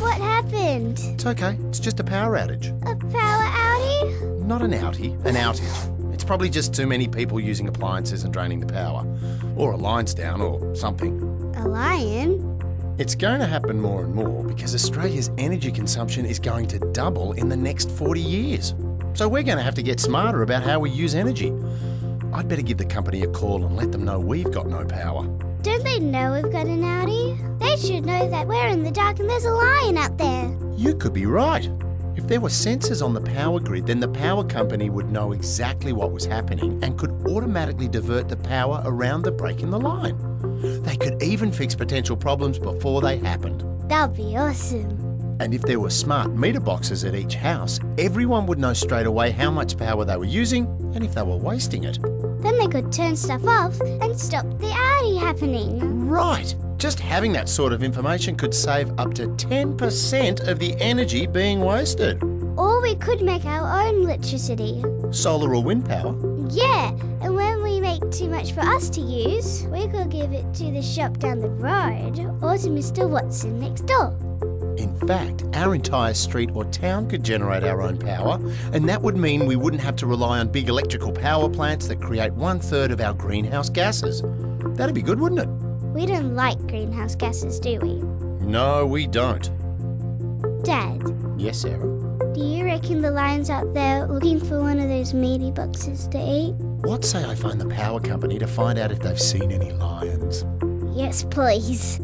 What happened? It's okay, it's just a power outage. A power outie? Not an outie, an outage. It's probably just too many people using appliances and draining the power. Or a line's down or something. A lion? It's going to happen more and more because Australia's energy consumption is going to double in the next 40 years. So we're going to have to get smarter about how we use energy. I'd better give the company a call and let them know we've got no power. Don't they know we've got an outie? They should know that we're in the dark and there's a lion out there. You could be right. If there were sensors on the power grid, then the power company would know exactly what was happening and could automatically divert the power around the break in the line. They could even fix potential problems before they happened. That'd be awesome. And if there were smart meter boxes at each house, everyone would know straight away how much power they were using and if they were wasting it. Then they could turn stuff off and stop the outie happening. Right. Just having that sort of information could save up to 10% of the energy being wasted. Or we could make our own electricity. Solar or wind power. Yeah, and when we make too much for us to use, we could give it to the shop down the road or to Mr. Watson next door. In fact, our entire street or town could generate our own power, and that would mean we wouldn't have to rely on big electrical power plants that create one third of our greenhouse gases. That'd be good, wouldn't it? We don't like greenhouse gases, do we? No, we don't. Dad, Yes, Sarah. do you reckon the lion's out there looking for one of those meaty boxes to eat? What say I find the power company to find out if they've seen any lions? Yes, please.